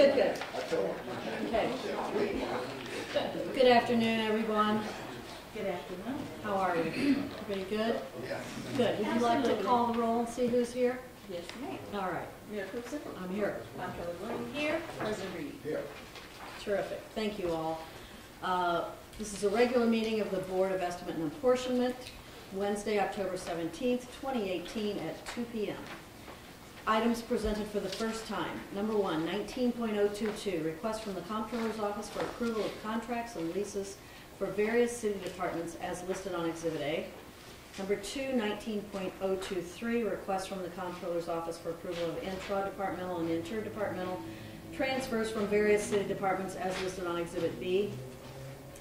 Good, good. Okay. Good afternoon, everyone. Good afternoon. How are you? Everybody good? Good. Would you like to call the roll and see who's here? Yes, ma'am. All right, Mayor Coulter. I'm here. Comptroller Green here. President Reed. Here. Terrific. Thank you all. Uh, This is a regular meeting of the Board of Estimate and Apportionment, Wednesday, October 17th, 2018, at 2 PM. Items presented for the first time. Number one, 19.022, request from the Comptroller's Office for approval of contracts and leases for various city departments as listed on Exhibit A. Number two, 19.023, request from the Comptroller's Office for approval of intra-departmental and interdepartmental transfers from various city departments as listed on Exhibit B.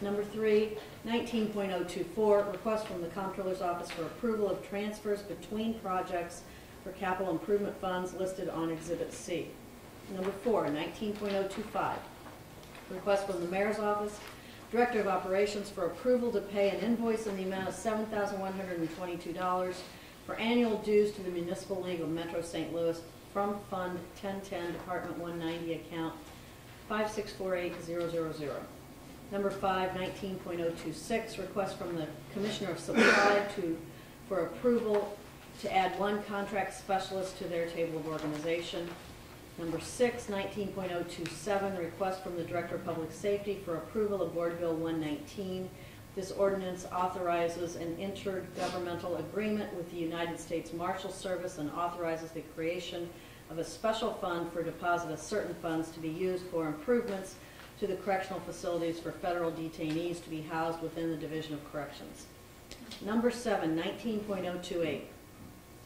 Number three, 19.024, request from the Comptroller's Office for approval of transfers between projects for capital improvement funds listed on Exhibit C. Number four, 19.025, request from the Mayor's Office, Director of Operations for approval to pay an invoice in the amount of $7,122 for annual dues to the Municipal League of Metro St. Louis from Fund 1010, Department 190, account 5648000. Number five, 19.026, request from the Commissioner of Supply to, for approval to add one contract specialist to their table of organization. Number six, 19.027, request from the Director of Public Safety for approval of Board Bill 119. This ordinance authorizes an intergovernmental agreement with the United States Marshal Service and authorizes the creation of a special fund for deposit of certain funds to be used for improvements to the correctional facilities for federal detainees to be housed within the Division of Corrections. Number seven, 19.028,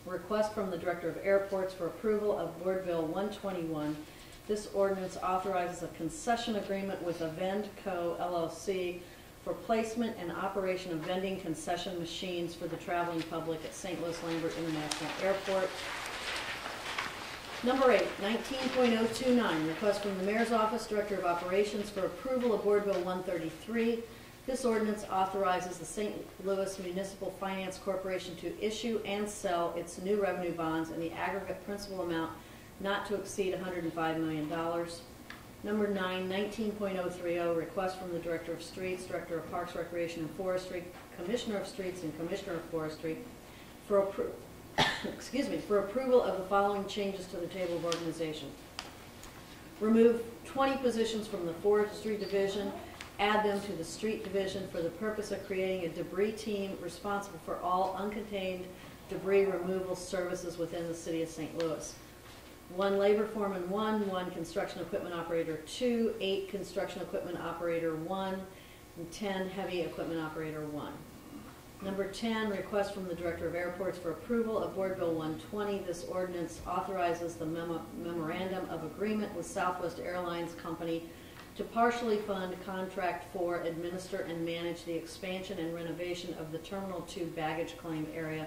request from the Director of Airports for approval of Board Bill 121. This ordinance authorizes a concession agreement with Avend Co. LLC for placement and operation of vending concession machines for the traveling public at St. Louis Lambert International Airport. Number eight, 19.029, request from the Mayor's Office, Director of Operations for approval of Board Bill 133. This ordinance authorizes the St. Louis Municipal Finance Corporation to issue and sell its new revenue bonds in the aggregate principal amount not to exceed $105 million. Number nine, 19.030, request from the Director of Streets, Director of Parks, Recreation, and Forestry, Commissioner of Streets, and Commissioner of Forestry for excuse me, for approval of the following changes to the table of organization. Remove 20 positions from the Forestry Division, add them to the Street Division for the purpose of creating a debris team responsible for all uncontained debris removal services within the city of St. Louis. One labor foreman, one, one construction equipment operator, two, eight construction equipment operator, one, and 10 heavy equipment operator, one. Number 10, request from the Director of Airports for approval of Board Bill 120. This ordinance authorizes the memo- memorandum of agreement with Southwest Airlines Company to partially fund contract for administer and manage the expansion and renovation of the Terminal 2 baggage claim area,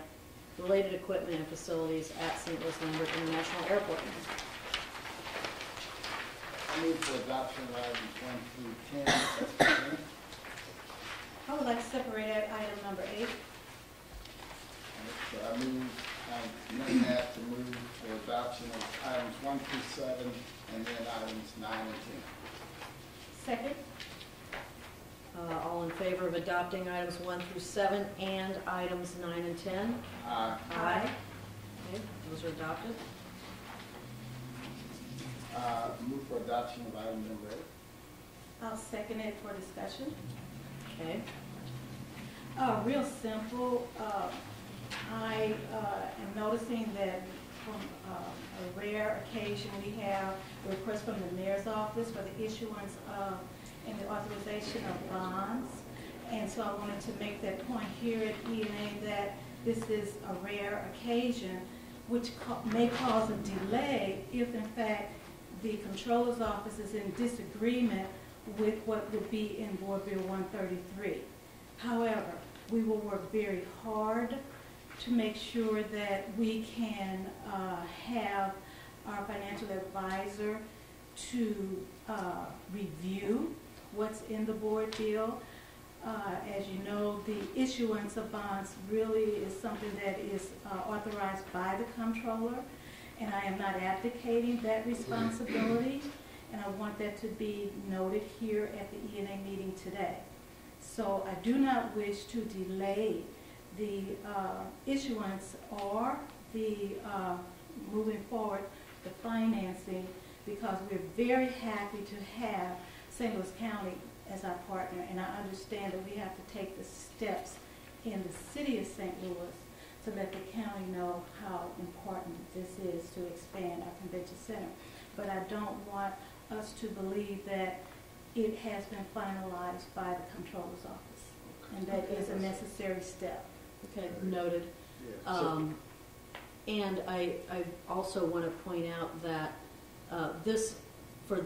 related equipment and facilities at St. Louis Lambert International Airport. I move for adoption of items one through ten as presented. I would like to separate out item number eight. So I move, I may have to move for adoption of items one through seven, and then items nine and ten. Second. Uh, All in favor of adopting items 1 through 7 and items 9 and 10? Aye. Aye. Okay, those are adopted. Uh, move for adoption of item number eight. I'll second it for discussion. Okay. Uh, real simple, uh, I, uh, am noticing that from, uh, a rare occasion, we have a request from the mayor's office for the issuance of, and the authorization of bonds. And so I wanted to make that point here at E&A that this is a rare occasion, which ca- may cause a delay if in fact the comptroller's office is in disagreement with what would be in Board Bill 133. However, we will work very hard to make sure that we can uh, have our financial advisor to uh, review what's in the board bill. Uh, As you know, the issuance of bonds really is something that is uh, authorized by the comptroller, and I am not abdicating that responsibility. and I want that to be noted here at the E&A meeting today. So I do not wish to delay the uh, issuance or the uh, moving forward, the financing, because we're very happy to have St. Louis County as our partner, and I understand that we have to take the steps in the city of St. Louis to let the county know how important this is to expand our convention center. But I don't want us to believe that it has been finalized by the comptroller's office, and that is a necessary step. Okay, noted. Yeah, Um, And I, I also want to point out that uh, this, for,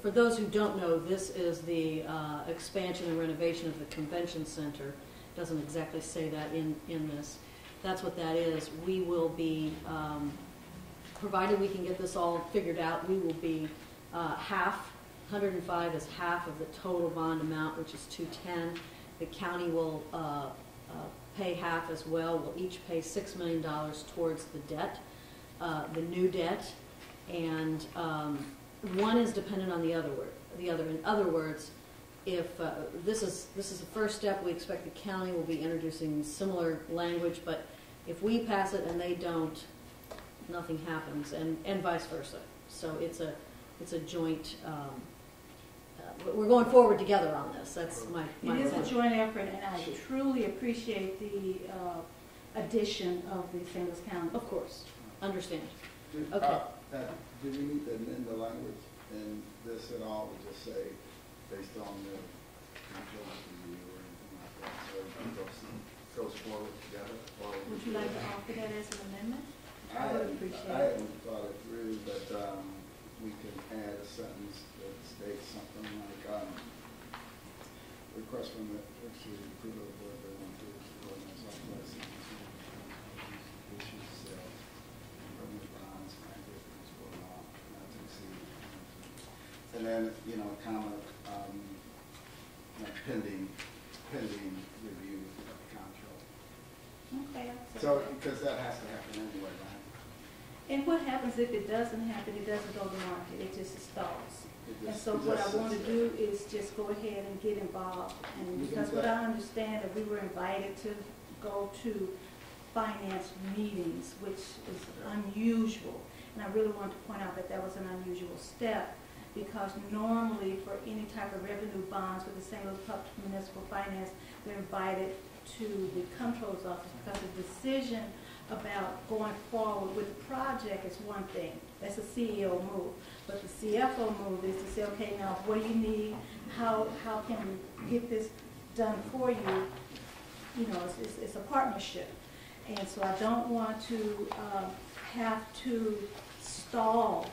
for those who don't know, this is the uh, expansion and renovation of the convention center. Doesn't exactly say that in, in this. That's what that is. We will be, um, provided we can get this all figured out, we will be uh, half, 105 is half of the total bond amount, which is 210. The county will uh, uh, pay half as well. We'll each pay $6 million towards the debt, uh, the new debt, and um, one is dependent on the other, word- the other. In other words, if, uh, this is, this is the first step, we expect the county will be introducing similar language, but if we pass it and they don't, nothing happens, and, and vice versa. So it's a, it's a joint, um, we're going forward together on this, that's my, my. It is a joint effort, and I truly appreciate the uh, addition of the St. Louis County. Of course, understand. Do- Okay. uh, uh, Do we need to amend the language in this at all, or just say, based on the control review or anything like that, so it goes, goes forward together? or Would you like to offer that as an amendment? I I would hadn't, appreciate I it. hadn't thought it through, but, um, we can add a sentence that states something like, um, request from the, let's see, approval of board, they want to, ordinance authorizing issue sales, permanent bonds, and difference for law, not to exceed. And then, you know, comment, um, know, pending, pending review of the contract. Okay. So, because that has to happen anyway, right? And what happens if it doesn't happen, it doesn't go to market, it just stalls? It And just- so what I want to do is just go ahead and get involved. And because what. I understand, that we were invited to go to finance meetings, which is unusual. And I really want to point out that that was an unusual step, because normally for any type of revenue bonds with the St. Louis Public Municipal Finance, they're invited to the comptroller's office, because the decision about going forward with the project is one thing. That's a CEO move. But the CFO move is to say, okay, now what do you need? How, how can we get this done for you? You know, it's, it's, it's a partnership. And so I don't want to, um, have to stall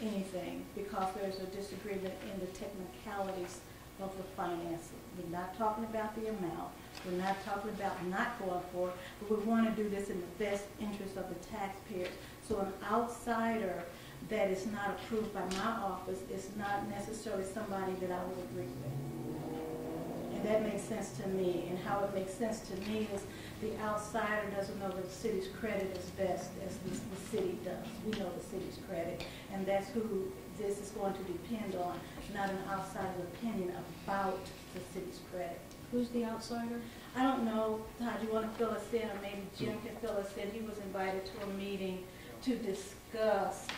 anything because there's a disagreement in the technicalities of the financing. We're not talking about the amount, we're not talking about not going for it, but we want to do this in the best interest of the taxpayers. So an outsider that is not approved by my office is not necessarily somebody that I would agree with. And that makes sense to me, and how it makes sense to me is the outsider doesn't know the city's credit is best as the, the city does. We know the city's credit, and that's who this is going to depend on, not an outsider's opinion about the city's credit. Who's the outsider? I don't know, Todd, you want to fill us in, or maybe Jim can fill us in. He was invited to a meeting to discuss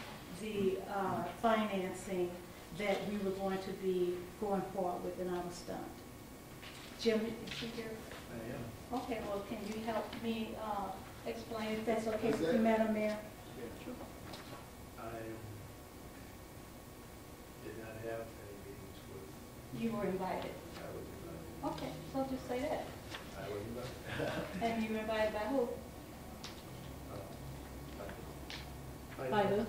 the uh, financing that we were going to be going forward with, and I was stunned. Jim, is he here? I am. Okay, well, can you help me uh, explain if that's okay Is with you, that- Madam Mayor? I did not have any meetings with, You were invited. I was invited. Okay, so just say that. I was invited. And you were invited by who? Uh, by- By who?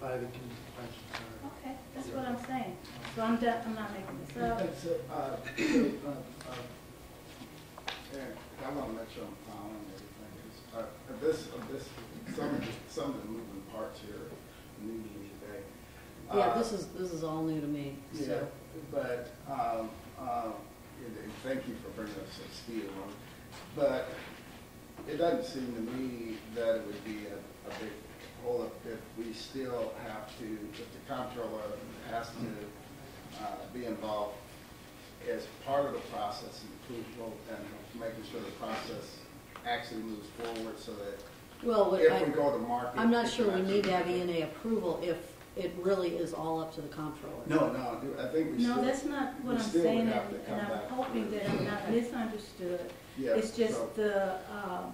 By the convention. Okay, that's what I'm saying. So I'm done, I'm not making this up. And so, uh, uh, uh, Aaron, I want to make sure I'm following everything, 'cause, uh, this, of this, some, some of the moving parts here new to me today. Yeah, Uh, this is, this is all new to me, Yeah, so. but, um, um, and and thank you for bringing us up to speed on it. But it doesn't seem to me that it would be a, a big hold up if we still have to, if the comptroller has to, uh, be involved as part of the process and approval and making sure the process actually moves forward so that Well, if I- we go to market. I'm not it sure can we need to have E&A approval if it really is all up to the comptroller. No, no, I think we still. No, that's not what we I'm still would saying, have and to come and I'm back. hoping that I'm not misunderstood. Yeah, It's just so- the, um,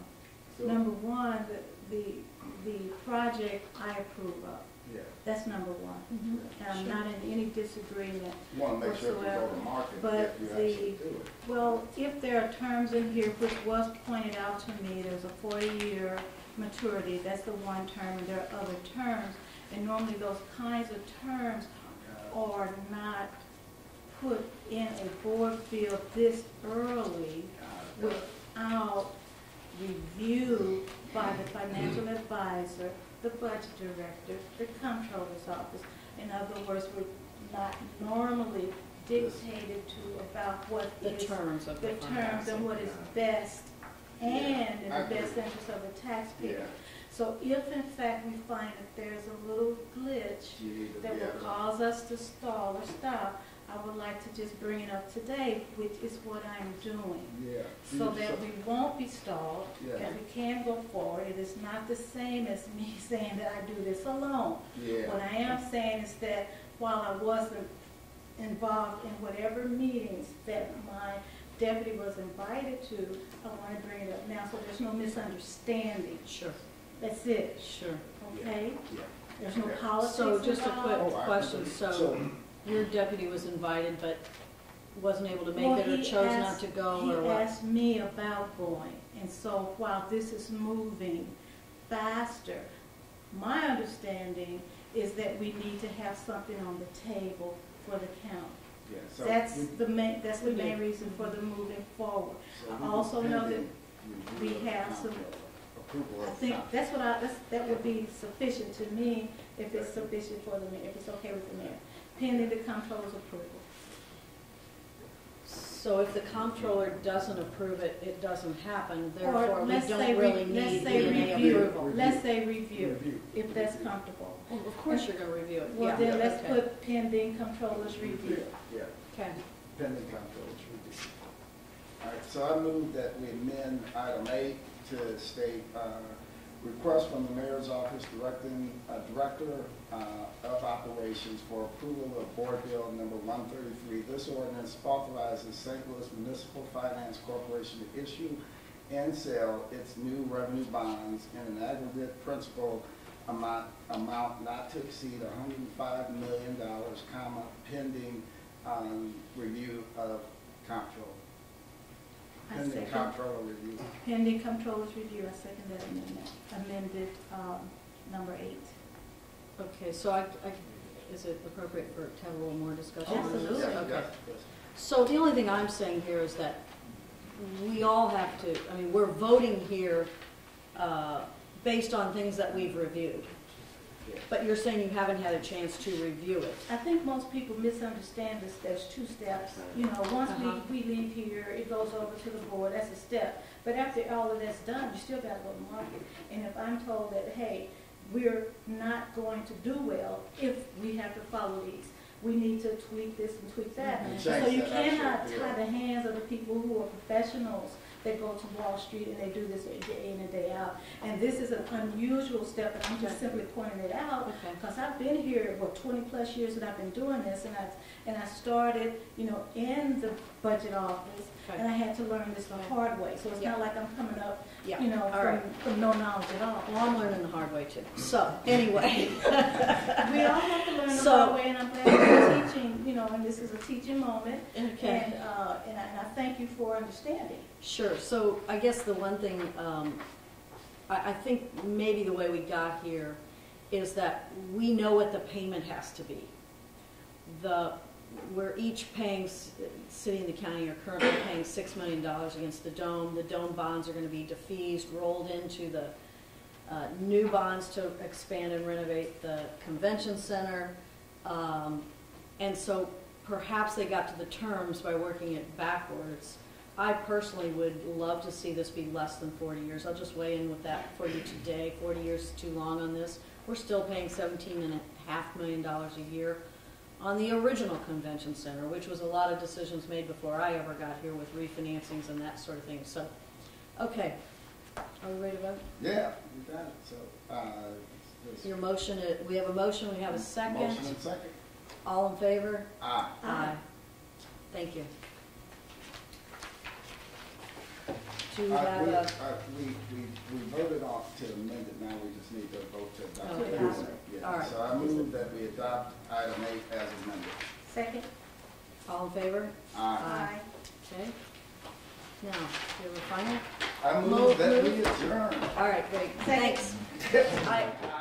so, number one, the, the, the project I approve of. Yeah, That's number one. Mhm. And I'm Sure. not in any disagreement. want to make sure if we go Whatsoever. to market, But if you actually the- do it. Well, if there are terms in here, which was pointed out to me, there's a forty-year maturity, that's the one term, and there are other terms. And normally those kinds of terms are not put in a board bill this early without review by the financial advisor, the budget director, the comptroller's office. In other words, we're not normally dictated to about what The is terms of the the terms and what is best and in the best interest of the Yeah, taxpayer. So if in fact we find that there's a little glitch to be that will able cause us to stall or stop, I would like to just bring it up today, which is what I'm doing. Yeah. So that we won't be stalled, Yeah. and we can go forward. It is not the same as me saying that I do this alone. Yeah. What I am saying is that while I wasn't involved in whatever meetings that my deputy was invited to, I want to bring it up now so there's no misunderstanding. Sure, That's it, sure. okay? Yeah. There's no Okay. politics So just a quick involved. Oh, I- question, so your deputy was invited but wasn't able to Well, make it or he chose not asked- to go He or what? asked me about going, and so while this is moving faster, my understanding is that we need to have something on the table for the county. Yeah, so That's we- the main, that's the main reason for the moving forward. so I also know that pending we have some- contract, Approval I of think contract. that's what I, that's, that would be sufficient to me if it's sufficient for the mayor, if it's okay with the mayor, pending the comptroller's approval. So if the comptroller doesn't approve it, it doesn't happen, Or therefore we let's say don't re- really let's need say E&A review. approval. Let's say review, Review. if that's comfortable. Oh, Of course you're gonna review it, Well, yeah. then let's okay. put pending comptroller's review. Yeah, Okay, pending contract review. All right, so I move that we amend item eight to state, uh, request from the mayor's office directing, uh, director, uh, of operations for approval of board bill number one thirty-three. This ordinance authorizes St. Louis Municipal Finance Corporation to issue and sell its new revenue bonds in an aggregate principal amount, amount not to exceed hundred and five million dollars, comma, pending, um, review of comptroller. I Pending second, comptroller review. pending comptroller's review, I second that amendment, amended, um, number eight. okay, so I, I, is it appropriate for, to have a little more discussion? on this? Absolutely. Yeah, Okay. yes, yes. So the only thing I'm saying here is that we all have to, I mean, we're voting here uh, based on things that we've reviewed. Yeah. But you're saying you haven't had a chance to review it. I think most people misunderstand this, there's two steps. You know, once Uh-huh. we, we leave here, it goes over to the board, that's a step. But after all of that's done, you still gotta go to market. And if I'm told that, hey, we're not going to do well if we have to follow these, we need to tweak this and tweak that. And So you that, cannot actually, tie yeah. the hands of the people who are professionals that go to Wall Street and they do this day in and day out. And this is an unusual step, and I'm just simply pointing it out Okay. because I've been here, for twenty plus years that I've been doing this, and I, and I started, you know, in the budget office, and I had to learn this the hard way, so it's not like I'm coming up, Yeah, you know, all from, right. from no knowledge at all. Well, I'm learning the hard way too. So, anyway. We all have to learn the So- hard way, and I'm glad you're teaching, you know, and this is a teaching moment, Okay. and, uh, and I you for understanding. Sure, so I guess the one thing, um, I, I think maybe the way we got here is that we know what the payment has to be. The, we're each paying, city and the county are currently paying six million dollars against the dome. The dome bonds are gonna be defeased, rolled into the, uh, new bonds to expand and renovate the convention center. Um, and so perhaps they got to the terms by working it backwards I personally would love to see this be less than forty years. I'll just weigh in with that for you today. Forty years is too long on this. We're still paying seventeen and a half million dollars a year on the original convention center, which was a lot of decisions made before I ever got here with refinancings and that sort of thing. So, okay. Are we ready to vote? Yeah, you got it, so, uh. Your motion, i- we have a motion, we have a second. Motion and second. All in favor? Aye. Aye. Thank you. To Uh, have we, a, uh, we, we, we voted off to amend it, now we just need to vote to adopt Okay. it. Adopt it. Yeah, All right. So I move that we adopt item eight as amended. Second? all in favor? Aye. Aye. Okay. Now, do you have a final? I Move, move that we adjourn. All right, great, thanks. I,